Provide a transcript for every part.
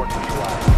support neutralized.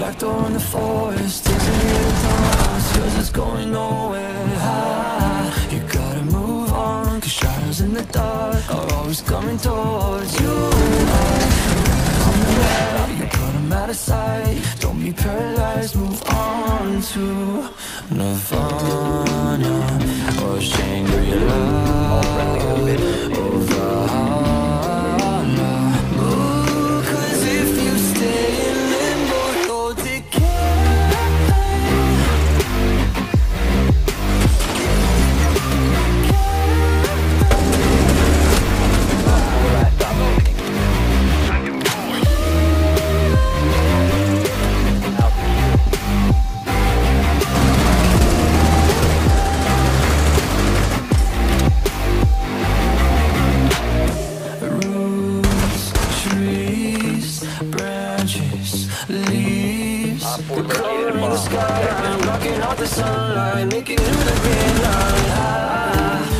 Black door in the forest Isn't it the house Cause it's going nowhere. Ah, You gotta move on Cause shadows in the dark Are always coming towards you. I'm You put them out of sight Don't be paralyzed Move on to Nirvana. sunlight, making you the green light. Ah,